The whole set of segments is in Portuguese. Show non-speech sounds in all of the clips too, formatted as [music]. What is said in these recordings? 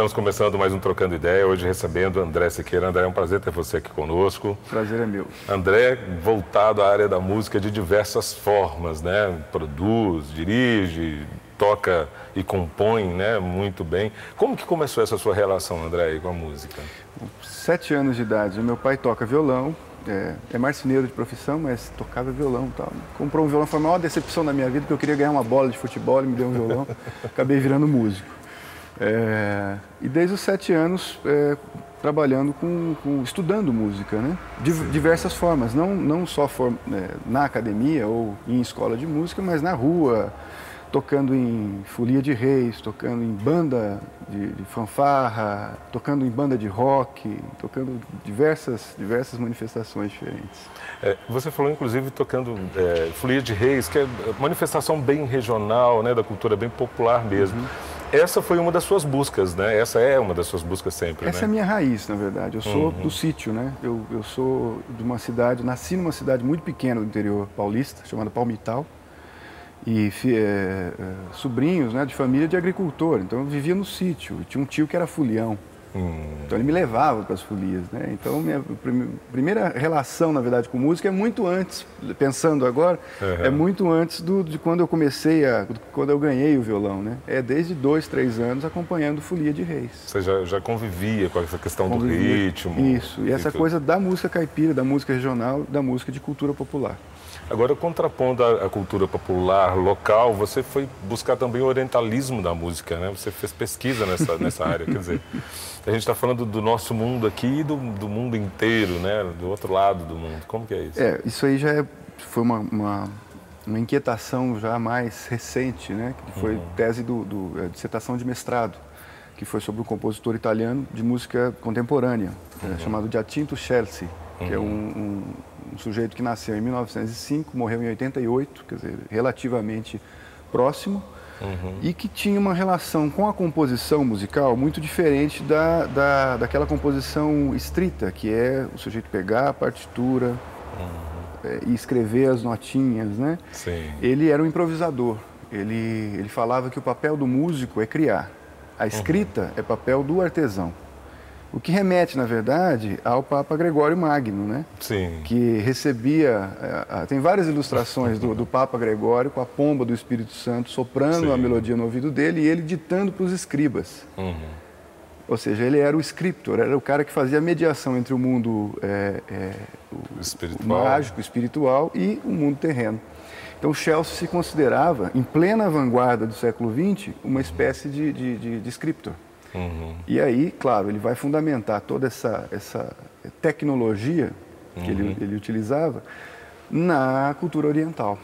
Estamos começando mais um Trocando Ideia, hoje recebendo André Siqueira. André, é um prazer ter você aqui conosco. Prazer é meu. André, voltado à área da música de diversas formas, né? Produz, dirige, toca e compõe, né? Muito bem. Como que começou essa sua relação, André, com a música? Sete anos de idade. O meu pai toca violão, é, é, marceneiro de profissão, mas tocava violão e tal. Comprou um violão, foi a maior decepção da minha vida, porque eu queria ganhar uma bola de futebol, ele me deu um violão, [laughs] acabei virando músico. É, e desde os sete anos, é, trabalhando com, com, estudando música, né? De diversas formas, não, não só for, é, na academia ou em escola de música, mas na rua, tocando em folia de reis, tocando em banda de, de, fanfarra, tocando em banda de rock, tocando diversas, diversas manifestações diferentes. É, você falou, inclusive, tocando é, folia de reis, que é manifestação bem regional, né, da cultura bem popular mesmo. Uhum. Essa foi uma das suas buscas, né? Essa é uma das suas buscas sempre, Essa né? é a minha raiz, na verdade. Eu sou uhum. do sítio, né? Eu, eu sou de uma cidade, nasci numa cidade muito pequena do interior paulista, chamada Palmital e é, é, sobrinhos né, de família de agricultor. Então eu vivia no sítio. Tinha um tio que era fulião. Hum. Então ele me levava para as folias. Né? Então minha primeira relação, na verdade, com música é muito antes, pensando agora, uhum. é muito antes do, de quando eu comecei, a, quando eu ganhei o violão. Né? É desde dois, três anos acompanhando folia de reis. Você já, já convivia com essa questão convivia. do ritmo? Isso, e essa coisa da música caipira, da música regional, da música de cultura popular. Agora, contrapondo a, a, cultura popular local, você foi buscar também o orientalismo da música, né? Você fez pesquisa nessa, [laughs] nessa área, quer dizer, a gente está falando do nosso mundo aqui e do, do, mundo inteiro, né? Do outro lado do mundo. Como que é isso? É, isso aí já é, foi uma, uma, uma, inquietação já mais recente, né? Que foi uhum. tese do, do é, dissertação de mestrado, que foi sobre um compositor italiano de música contemporânea, é, uhum. é, chamado Giacinto Chelsea, que é uhum. um, um um sujeito que nasceu em 1905, morreu em 88, quer dizer, relativamente próximo, uhum. e que tinha uma relação com a composição musical muito diferente da, da, daquela composição estrita, que é o sujeito pegar a partitura uhum. é, e escrever as notinhas, né? Sim. Ele era um improvisador. Ele, ele falava que o papel do músico é criar. A escrita uhum. é papel do artesão. O que remete, na verdade, ao Papa Gregório Magno, né? Sim. Que recebia. É, tem várias ilustrações do, do, Papa Gregório com a pomba do Espírito Santo soprando Sim. a melodia no ouvido dele e ele ditando para os escribas. Uhum. Ou seja, ele era o scriptor, era o cara que fazia a mediação entre o mundo é, é, o, espiritual. O mágico, espiritual e o mundo terreno. Então, Chelsea se considerava, em plena vanguarda do século XX, uma espécie de, de, de, de scriptor. Uhum. E aí, claro, ele vai fundamentar toda essa, essa tecnologia que uhum. ele, ele utilizava na cultura oriental.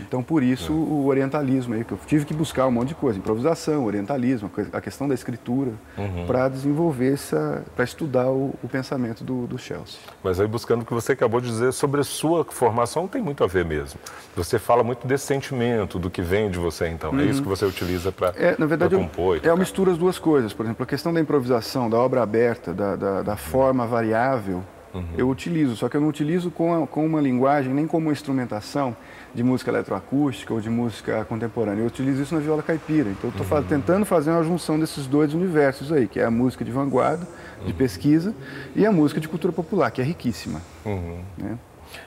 Então, por isso, é. o orientalismo aí, que eu tive que buscar um monte de coisa, improvisação, orientalismo, a questão da escritura, uhum. para desenvolver essa, para estudar o, o pensamento do, do, Chelsea. Mas aí, buscando o que você acabou de dizer sobre a sua formação, tem muito a ver mesmo. Você fala muito desse sentimento, do que vem de você, então. Uhum. É isso que você utiliza para é, na verdade, compor? é uma mistura as duas coisas. Por exemplo, a questão da improvisação, da obra aberta, da, da, da forma variável, Uhum. Eu utilizo, só que eu não utilizo com, a, com uma linguagem nem como uma instrumentação de música eletroacústica ou de música contemporânea. Eu utilizo isso na viola caipira. Então, eu estou uhum. tentando fazer uma junção desses dois universos aí, que é a música de vanguarda, de uhum. pesquisa, e a música de cultura popular, que é riquíssima. Uhum. Né?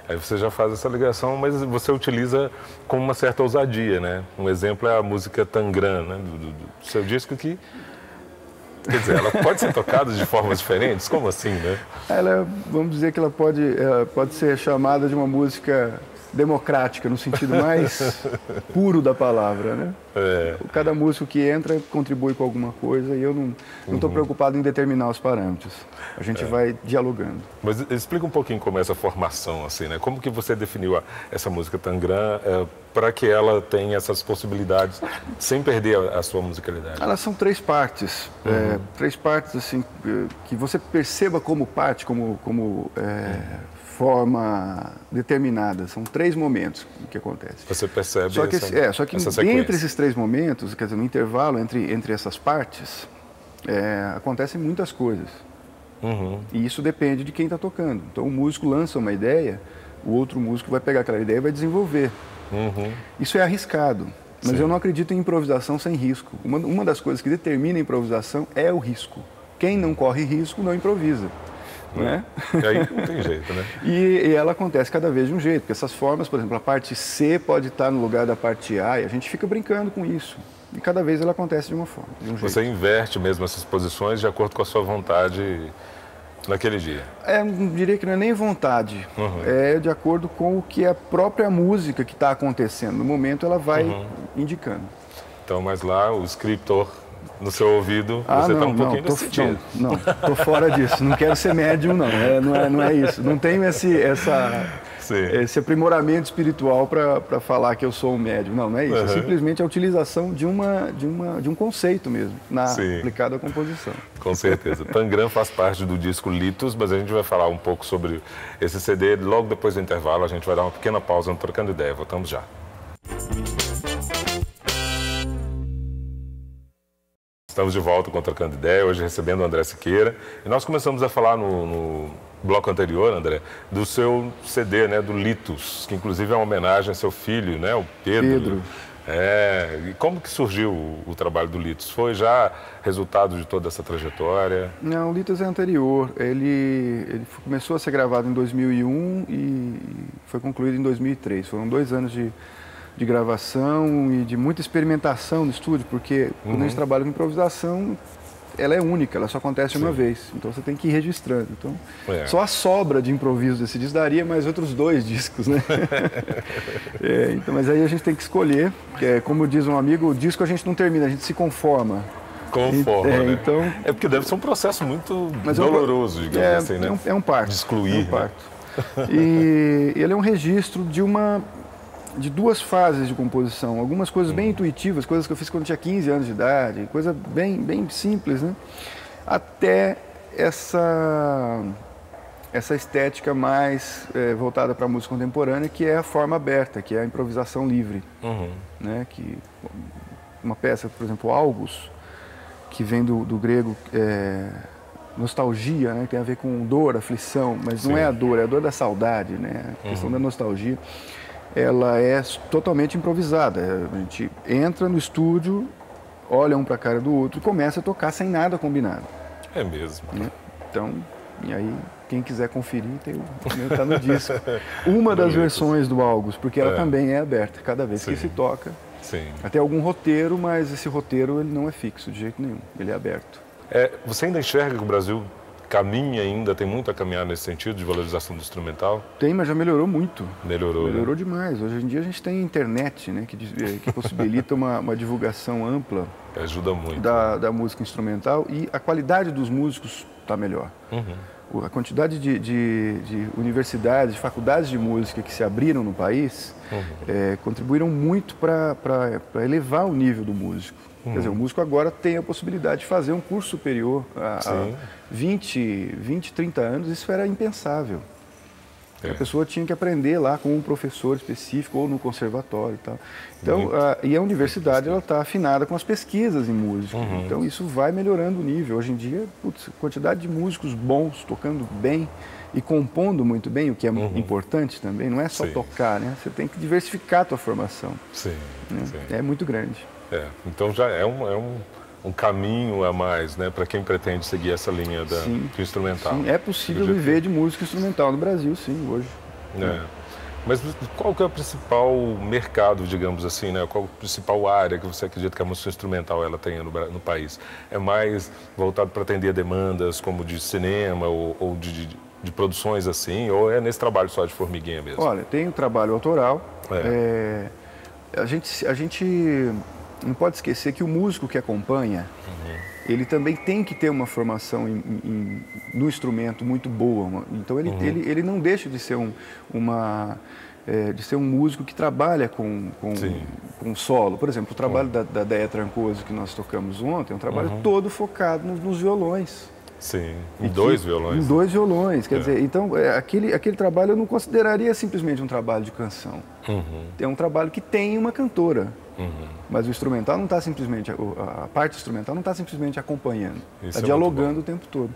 Aí você já faz essa ligação, mas você utiliza com uma certa ousadia, né? Um exemplo é a música Tangram, né? Do, do, do seu disco que Quer dizer, ela pode ser tocada de formas diferentes? Como assim, né? Ela, vamos dizer que ela pode, ela pode ser chamada de uma música democrática, no sentido mais [laughs] puro da palavra, né? É. Cada músico que entra contribui com alguma coisa e eu não estou uhum. preocupado em determinar os parâmetros. A gente é. vai dialogando. Mas explica um pouquinho como é essa formação, assim, né? Como que você definiu a, essa música Tangram é, para que ela tenha essas possibilidades sem perder a, a sua musicalidade? Elas são três partes, é, uhum. três partes assim que você perceba como parte, como como é, forma determinada. São três momentos que acontece. Você percebe só que, essa, é, só que entre esses três momentos, quer dizer, no intervalo entre, entre essas partes, é, acontecem muitas coisas. Uhum. E isso depende de quem está tocando. Então, o músico lança uma ideia, o outro músico vai pegar aquela ideia e vai desenvolver. Uhum. Isso é arriscado. Mas Sim. eu não acredito em improvisação sem risco. Uma, uma das coisas que determina a improvisação é o risco. Quem não corre risco não improvisa. Né? E [laughs] aí não tem jeito, né? e, e, ela acontece cada vez de um jeito, porque essas formas, por exemplo, a parte C pode estar no lugar da parte A e a gente fica brincando com isso. E cada vez ela acontece de uma forma. De um Você jeito. inverte mesmo essas posições de acordo com a sua vontade naquele dia? É, diria que não é nem vontade. Uhum. É de acordo com o que a própria música que está acontecendo. No momento ela vai uhum. indicando. Então, mas lá o scriptor no seu ouvido, ah, você está um pouquinho não, tô, sentido. Não, não, tô fora disso. Não quero ser médium, não. É, não, é, não é isso. Não tenho esse, essa, esse aprimoramento espiritual para falar que eu sou um médium. Não, não é isso. Uhum. É simplesmente a utilização de, uma, de, uma, de um conceito mesmo, na, aplicado à composição. Com certeza. Tangram faz parte do disco Litos, mas a gente vai falar um pouco sobre esse CD logo depois do intervalo. A gente vai dar uma pequena pausa no Trocando Ideia. Voltamos já. Estamos de volta com Trocando Ideia, hoje recebendo o André Siqueira. E nós começamos a falar no, no, bloco anterior, André, do seu CD, né, do Litos, que inclusive é uma homenagem ao seu filho, né, o Pedro. Pedro. É, e como que surgiu o, o, trabalho do Litos? Foi já resultado de toda essa trajetória? Não, o Litos é anterior. Ele, ele começou a ser gravado em 2001 e foi concluído em 2003. Foram dois anos de de gravação e de muita experimentação no estúdio, porque uhum. quando a gente trabalha com improvisação, ela é única, ela só acontece Sim. uma vez. Então você tem que ir registrando. Então, é. só a sobra de improviso desse disco daria mais outros dois [laughs] discos, né? [laughs] é, então, mas aí a gente tem que escolher, que é, como diz um amigo, o disco a gente não termina, a gente se conforma. Conforma, é, né? Então, é porque deve ser um processo muito doloroso, digamos é, assim, né? É um, é um parto. De excluir. É um parto. Né? E [laughs] ele é um registro de uma de duas fases de composição. Algumas coisas bem intuitivas, coisas que eu fiz quando tinha 15 anos de idade, coisa bem, bem simples, né? Até essa, essa estética mais é, voltada para a música contemporânea, que é a forma aberta, que é a improvisação livre. Uhum. Né? Que, uma peça, por exemplo, Algos, que vem do, do grego é, nostalgia, né? tem a ver com dor, aflição, mas Sim. não é a dor, é a dor da saudade, né? a questão uhum. da nostalgia ela é totalmente improvisada. A gente entra no estúdio, olha um para a cara do outro e começa a tocar sem nada combinado. É mesmo. Né? Então, e aí quem quiser conferir tem está no disco. Uma [laughs] das versões do Algos, porque ela é. também é aberta cada vez Sim. que se toca. Sim. Até algum roteiro, mas esse roteiro ele não é fixo de jeito nenhum, ele é aberto. É, você ainda enxerga que o Brasil caminha ainda, tem muito a caminhar nesse sentido de valorização do instrumental? Tem, mas já melhorou muito. Melhorou. Melhorou né? demais. Hoje em dia a gente tem internet, né, que, eh, que possibilita uma, uma, divulgação ampla. Ajuda muito. Da, da, música instrumental e a qualidade dos músicos está melhor. Uhum. A quantidade de, de, de, universidades, de faculdades de música que se abriram no país uhum. é, contribuíram muito para elevar o nível do músico. Uhum. Quer dizer, o músico agora tem a possibilidade de fazer um curso superior. Há, há 20, 20, 30 anos isso era impensável. É. A pessoa tinha que aprender lá com um professor específico ou no conservatório e tal. Então, a, e a universidade ela está afinada com as pesquisas em música. Uhum. Então isso vai melhorando o nível. Hoje em dia, putz, quantidade de músicos bons tocando bem e compondo muito bem, o que é uhum. importante também. Não é só Sim. tocar, né? Você tem que diversificar a tua formação. Sim. Né? Sim. É muito grande. É, então já é um, é um, um caminho a mais, né, para quem pretende seguir essa linha da, sim, do instrumental. Sim, é possível viver de música instrumental no Brasil, sim, hoje. É. Mas qual que é o principal mercado, digamos assim, né? Qual a principal área que você acredita que a música instrumental ela tenha no, no país? É mais voltado para atender demandas como de cinema ou, ou de, de, de, produções assim? Ou é nesse trabalho só de formiguinha mesmo? Olha, tem o trabalho autoral. É. É, a, gente, a gente não pode esquecer que o músico que acompanha, uhum. ele também tem que ter uma formação em, em, no instrumento muito boa. Então ele, uhum. ele, ele não deixa de ser um, uma é, de ser um músico que trabalha com, com, com solo. Por exemplo, o trabalho uhum. da, da Deia Trancoso que nós tocamos ontem é um trabalho uhum. todo focado nos, nos violões. Sim, em dois que, violões. Em dois violões. Quer é. dizer, então, é, aquele, aquele trabalho eu não consideraria simplesmente um trabalho de canção. Uhum. É um trabalho que tem uma cantora. Uhum. Mas o instrumental não está simplesmente, a parte instrumental não está simplesmente acompanhando, está é dialogando o tempo todo.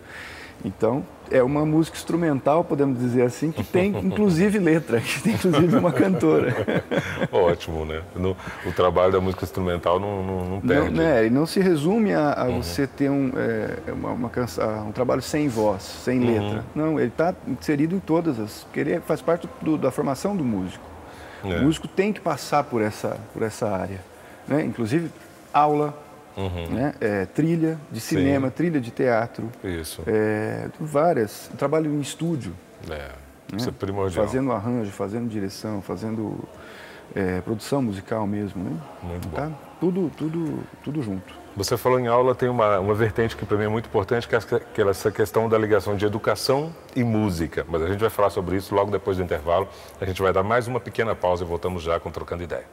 Então, é uma música instrumental, podemos dizer assim, que tem [laughs] inclusive letra, que tem inclusive uma cantora. [laughs] Ótimo, né? No, o trabalho da música instrumental não, não, não perde. Não, né? E não se resume a, a uhum. você ter um, é, uma, uma canção, um trabalho sem voz, sem uhum. letra. Não, ele está inserido em todas as. Porque ele faz parte do, da formação do músico. É. O músico tem que passar por essa, por essa área. Né? Inclusive, aula, Uhum. Né? É, trilha de cinema, Sim. trilha de teatro. Isso. É, várias. Trabalho em estúdio. É, né? isso é primordial. Fazendo arranjo, fazendo direção, fazendo é, produção musical mesmo. Né? Muito tá? bom. Tudo, tudo, tudo junto. Você falou em aula, tem uma, uma vertente que para mim é muito importante, que é essa questão da ligação de educação e música. Mas a gente vai falar sobre isso logo depois do intervalo. A gente vai dar mais uma pequena pausa e voltamos já com Trocando Ideia.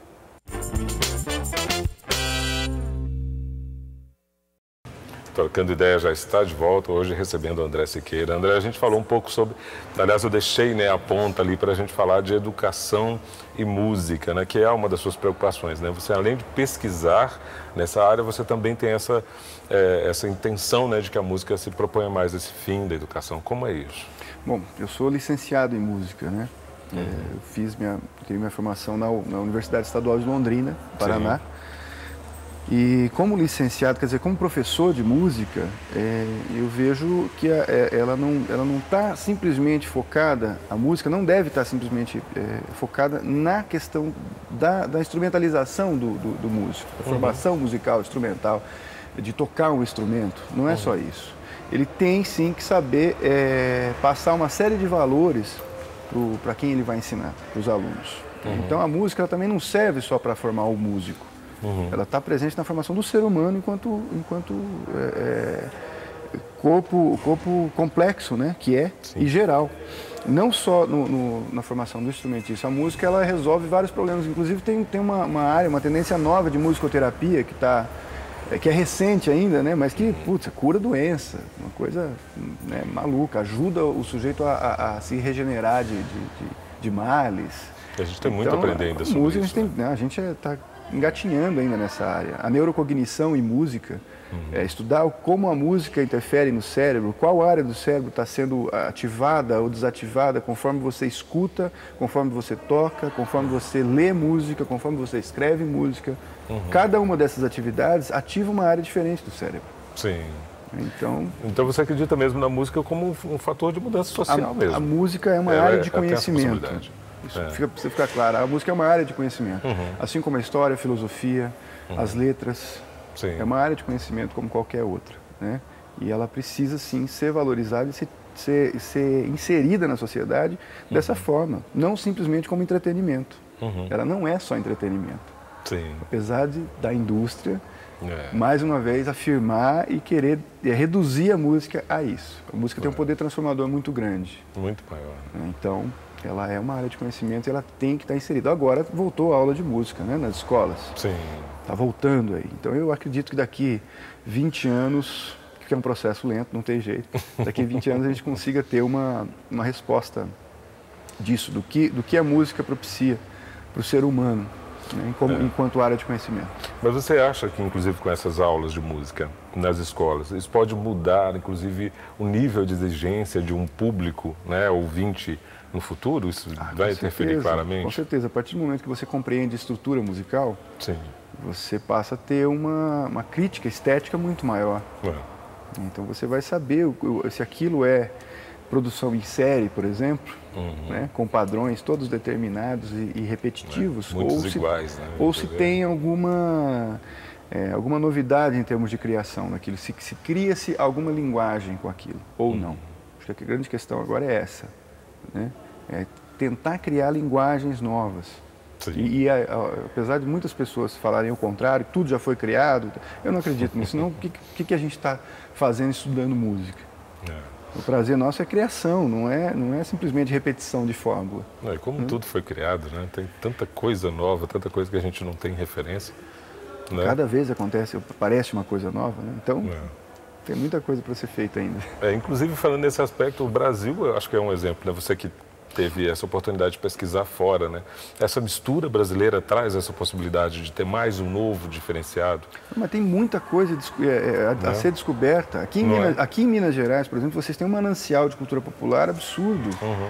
Trocando Ideia já está de volta, hoje recebendo o André Siqueira. André, a gente falou um pouco sobre, aliás, eu deixei né, a ponta ali para a gente falar de educação e música, né, que é uma das suas preocupações. Né? Você, além de pesquisar nessa área, você também tem essa, é, essa intenção né, de que a música se proponha mais esse fim da educação. Como é isso? Bom, eu sou licenciado em música, né? Uhum. É, eu fiz minha, tenho minha formação na, na Universidade Estadual de Londrina, Paraná. Sim. E como licenciado, quer dizer, como professor de música, é, eu vejo que a, é, ela não ela não está simplesmente focada, a música não deve estar tá simplesmente é, focada na questão da, da instrumentalização do, do, do músico, da uhum. formação musical, instrumental, de tocar um instrumento. Não é uhum. só isso. Ele tem sim que saber é, passar uma série de valores para quem ele vai ensinar, para os alunos. Uhum. Então a música também não serve só para formar o músico Uhum. Ela está presente na formação do ser humano enquanto, enquanto é, é, corpo, corpo complexo, né? que é, Sim. e geral. Não só no, no, na formação do instrumentista, a música ela resolve vários problemas. Inclusive tem, tem uma, uma área, uma tendência nova de musicoterapia que está é, que é recente ainda, né? mas que, putz, cura doença, uma coisa né, maluca, ajuda o sujeito a, a, a se regenerar de, de, de, males. A gente tem muito então, a aprender ainda sobre música, isso. A gente, né? a gente está engatinhando ainda nessa área. A neurocognição e música, uhum. é, estudar como a música interfere no cérebro, qual área do cérebro está sendo ativada ou desativada conforme você escuta, conforme você toca, conforme você lê música, conforme você escreve música. Uhum. Cada uma dessas atividades ativa uma área diferente do cérebro. Sim. Então, então você acredita mesmo na música como um, fator de mudança social a, mesmo? A música é uma área de conhecimento. Isso é. fica, precisa ficar claro. A música é uma área de conhecimento. Uhum. Assim como a história, a filosofia, uhum. as letras. Sim. É uma área de conhecimento como qualquer outra. Né? E ela precisa, sim, ser valorizada e ser, ser, ser inserida na sociedade dessa uhum. forma. Não simplesmente como entretenimento. Uhum. Ela não é só entretenimento. Sim. Apesar de, da indústria, é. mais uma vez, afirmar e querer reduzir a música a isso. A música é. tem um é. poder transformador muito grande. Muito maior. Então, ela é uma área de conhecimento e ela tem que estar inserida. Agora voltou a aula de música né, nas escolas. Sim. Está voltando aí. Então eu acredito que daqui 20 anos, que é um processo lento, não tem jeito, daqui 20 anos a gente consiga ter uma, uma resposta disso, do que, do que a música propicia para o ser humano. Né, como, é. enquanto área de conhecimento. Mas você acha que, inclusive, com essas aulas de música nas escolas, isso pode mudar, inclusive, o nível de exigência de um público, né, ouvinte, no futuro? Isso ah, vai interferir certeza, claramente? Com certeza. A partir do momento que você compreende a estrutura musical, Sim. você passa a ter uma, uma crítica estética muito maior. É. Então você vai saber se aquilo é produção em série, por exemplo, uhum. né, com padrões todos determinados e, e repetitivos, é, ou se, iguais, né, ou se tem alguma é, alguma novidade em termos de criação naquilo, se, se cria-se alguma linguagem com aquilo ou uhum. não. Acho que a grande questão agora é essa, né? É tentar criar linguagens novas. Sim. E, e a, a, apesar de muitas pessoas falarem o contrário, tudo já foi criado, eu não acredito nisso. Não, o que, que, que a gente está fazendo estudando música? É. O prazer nosso é criação, não é, não é simplesmente repetição de fórmula. Não, e como hum? tudo foi criado, né? tem tanta coisa nova, tanta coisa que a gente não tem referência. Né? Cada vez acontece, parece uma coisa nova, né? então é. tem muita coisa para ser feita ainda. É, inclusive, falando nesse aspecto, o Brasil, eu acho que é um exemplo, né? você que teve essa oportunidade de pesquisar fora, né? Essa mistura brasileira traz essa possibilidade de ter mais um novo diferenciado? Mas tem muita coisa é, é, a, a ser descoberta. Aqui em, Minas, é? aqui em, Minas, Gerais, por exemplo, vocês têm um manancial de cultura popular absurdo. Uhum.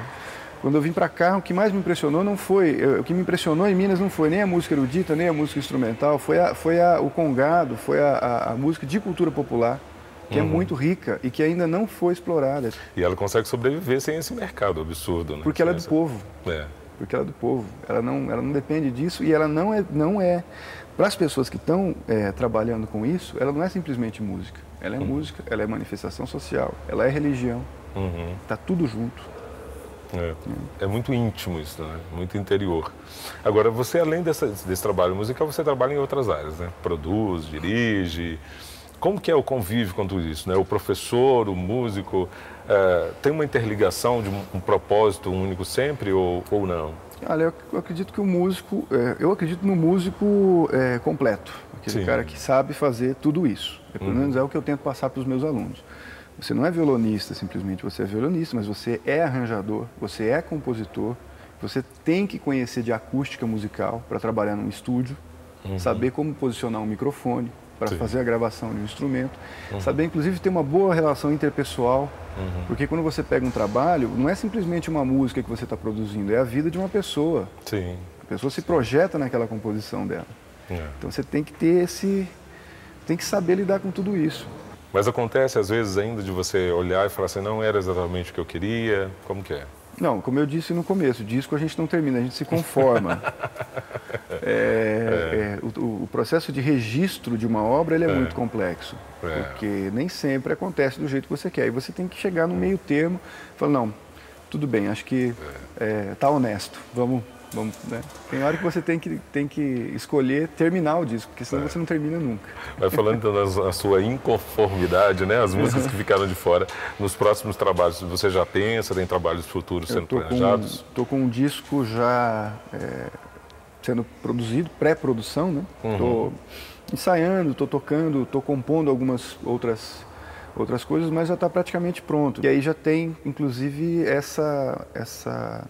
Quando eu vim para cá, o que mais me impressionou não foi, o que me impressionou em Minas não foi nem a música erudita, nem a música instrumental, foi, a, foi a, o congado, foi a música de cultura popular que é uhum. é muito rica e que ainda não foi explorada. E ela consegue sobreviver sem esse mercado absurdo, né? Porque ela é do povo. É. Porque ela é do povo. Ela não, ela não depende disso e ela não é, não é para as pessoas que estão é, trabalhando com isso, ela não é simplesmente música. Ela é uhum. música, ela é manifestação social, ela é religião. Está uhum. Tá tudo junto. É, é, muito íntimo isso, né? muito interior. Agora, você, além dessa, desse trabalho musical, você trabalha em outras áreas, né? Produz, dirige. Como que é o convívio com tudo isso? Né? O professor, o músico, é, tem uma interligação de um, propósito único sempre ou, ou não? Olha, eu, acredito que o músico, é, eu acredito no músico é, completo, aquele Sim. cara que sabe fazer tudo isso. Pelo uhum. menos é o que eu tento passar para os meus alunos. Você não é violonista simplesmente, você é violonista, mas você é arranjador, você é compositor, você tem que conhecer de acústica musical para trabalhar num estúdio, uhum. saber como posicionar um microfone para fazer a gravação de um instrumento, uhum. saber inclusive ter uma boa relação interpessoal, uhum. porque quando você pega um trabalho, não é simplesmente uma música que você está produzindo, é a vida de uma pessoa. Sim. A pessoa se projeta naquela composição dela. É. Então você tem que ter esse, tem que saber lidar com tudo isso. Mas acontece às vezes ainda de você olhar e falar assim, não era exatamente o que eu queria, como que é? Não, como eu disse no começo, disco a gente não termina, a gente se conforma. [laughs] é, é. É, o, o, processo de registro de uma obra ele é, é. muito complexo, é. porque nem sempre acontece do jeito que você quer. E você tem que chegar no meio termo e falar, não, tudo bem, acho que está honesto, vamos, Vamos, né? Tem hora que você tem que, tem que escolher terminar o disco, porque senão é. você não termina nunca. Vai falando então da sua inconformidade, né? As [laughs] músicas que ficaram de fora. Nos próximos trabalhos, você já pensa, tem trabalhos futuros sendo planejados? Estou com um disco já é, sendo produzido, pré-produção, né? Estou uhum. ensaiando, estou tocando, estou compondo algumas outras outras coisas, mas já está praticamente pronto. E aí já tem, inclusive, essa essa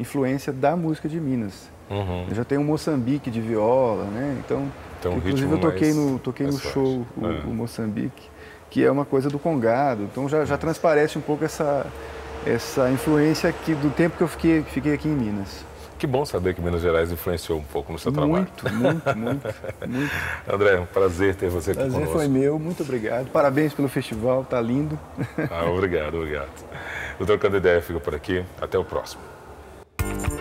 influência da música de Minas. Uhum. Eu já tenho um Moçambique de viola, né? Então, então inclusive eu toquei no, toquei no show o, é. o, Moçambique, que é uma coisa do Congado. Então já, já transparece um pouco essa, essa influência aqui do tempo que eu fiquei, fiquei aqui em Minas. Que bom saber que Minas Gerais influenciou um pouco no seu muito, trabalho. Muito, muito, muito. [laughs] André, um prazer ter você aqui prazer conosco. Prazer foi meu, muito obrigado. Parabéns pelo festival, tá lindo. Ah, obrigado, obrigado. O Trocando Ideia fica por aqui. Até o próximo. you